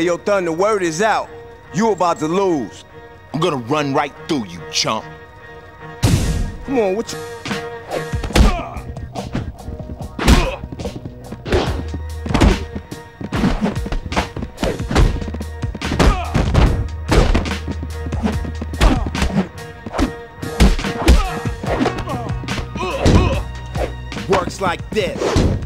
Hey, yo, Thun, the word is out. You about to lose. I'm gonna run right through you, chump. Come on, what you... Works like this.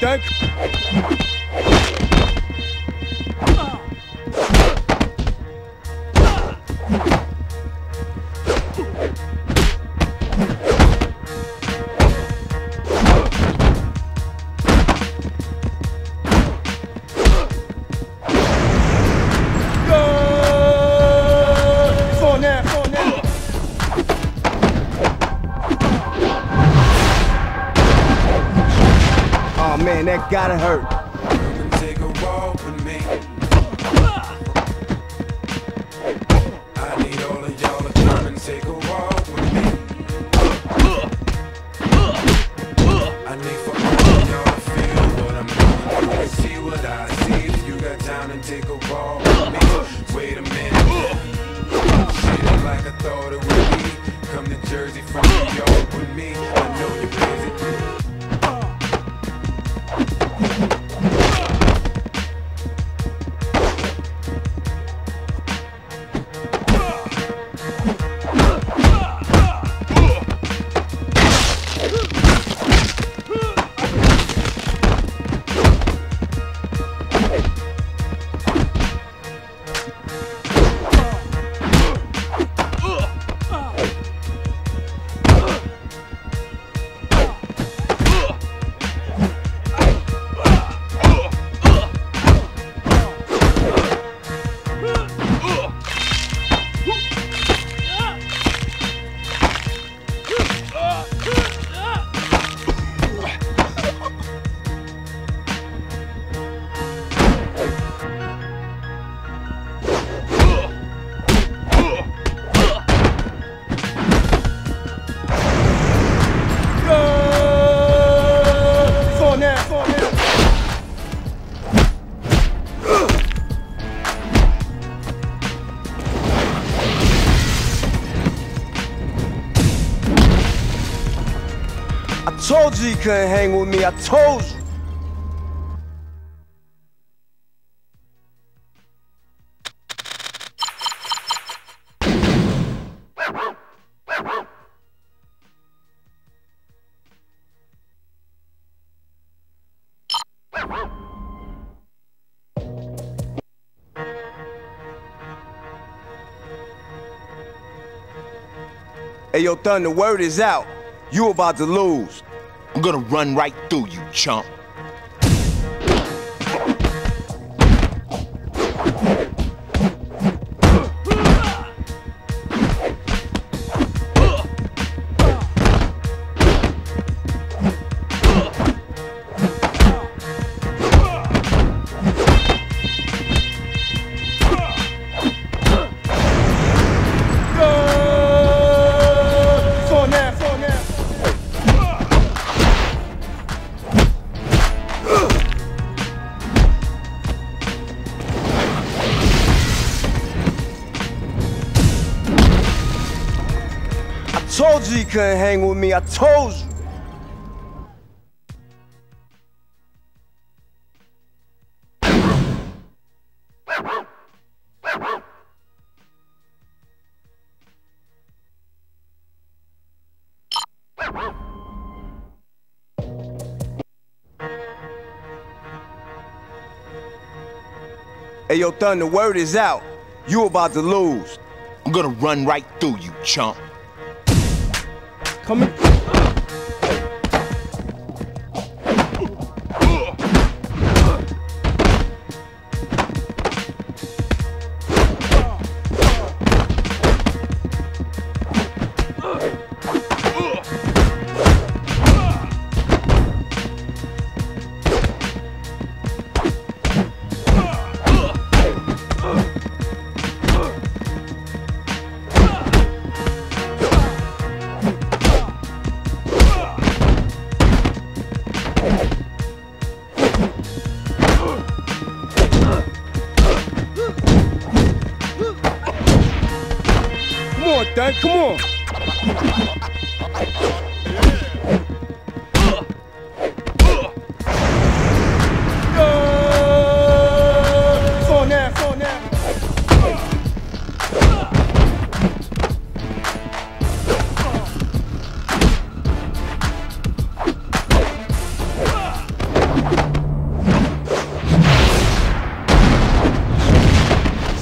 Come gotta hurt. Told you you couldn't hang with me. I told you. Hey, yo, Thun, the word is out. You about to lose. I'm gonna run right through you, chump. You couldn't hang with me. I told you. Hey, yo, Thun, the word is out. You about to lose. I'm gonna run right through you, chump. Coming.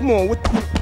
Come on, what the?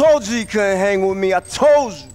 Told you you couldn't hang with me. I told you.